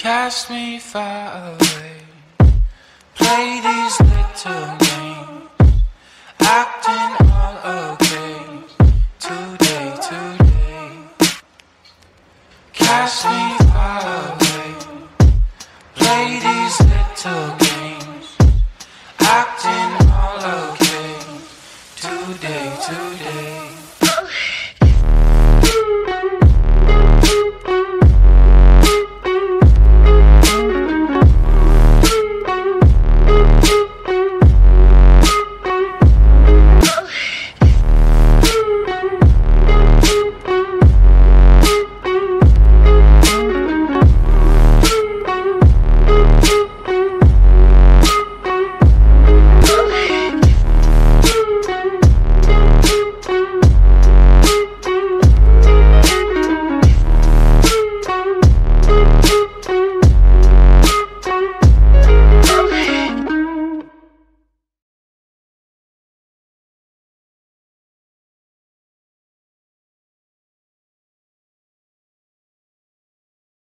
Cast me far away. Play these little games.